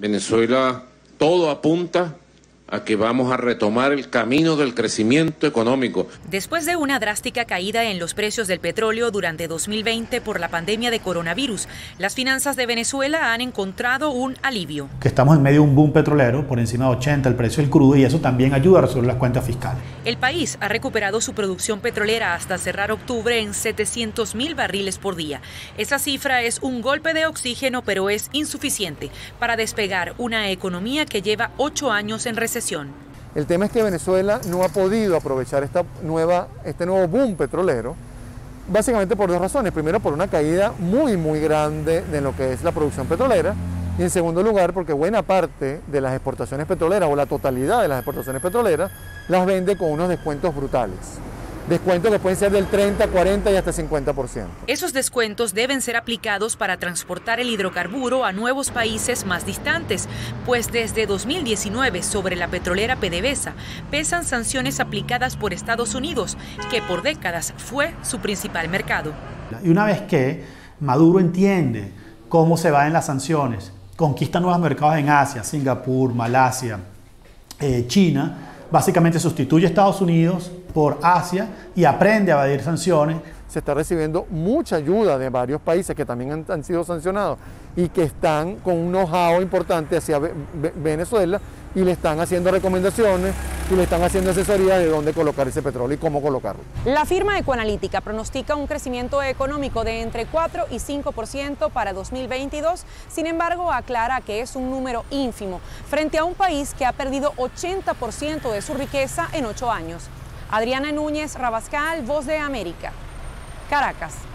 Venezuela todo apunta a que vamos a retomar el camino del crecimiento económico. Después de una drástica caída en los precios del petróleo durante 2020 por la pandemia de coronavirus, las finanzas de Venezuela han encontrado un alivio. Que estamos en medio de un boom petrolero, por encima de 80 el precio del crudo y eso también ayuda a resolver las cuentas fiscales. El país ha recuperado su producción petrolera hasta cerrar octubre en 700 mil barriles por día. Esa cifra es un golpe de oxígeno, pero es insuficiente para despegar una economía que lleva ocho años en recesión el tema es que Venezuela no ha podido aprovechar esta nueva, este nuevo boom petrolero, básicamente por dos razones. Primero, por una caída muy, muy grande de lo que es la producción petrolera. Y en segundo lugar, porque buena parte de las exportaciones petroleras o la totalidad de las exportaciones petroleras las vende con unos descuentos brutales descuentos que pueden ser del 30, 40 y hasta 50%. Esos descuentos deben ser aplicados para transportar el hidrocarburo a nuevos países más distantes, pues desde 2019 sobre la petrolera PDVSA pesan sanciones aplicadas por Estados Unidos, que por décadas fue su principal mercado. Y una vez que Maduro entiende cómo se van las sanciones, conquista nuevos mercados en Asia, Singapur, Malasia, eh, China, básicamente sustituye a Estados Unidos por Asia y aprende a evadir sanciones. Se está recibiendo mucha ayuda de varios países que también han, sido sancionados y que están con un know-how importante hacia Venezuela y le están haciendo recomendaciones y le están haciendo asesoría de dónde colocar ese petróleo y cómo colocarlo. La firma Ecoanalítica pronostica un crecimiento económico de entre 4 y 5% para 2022, sin embargo aclara que es un número ínfimo frente a un país que ha perdido 80% de su riqueza en 8 años. Adriana Núñez Rabascal, Voz de América. Caracas.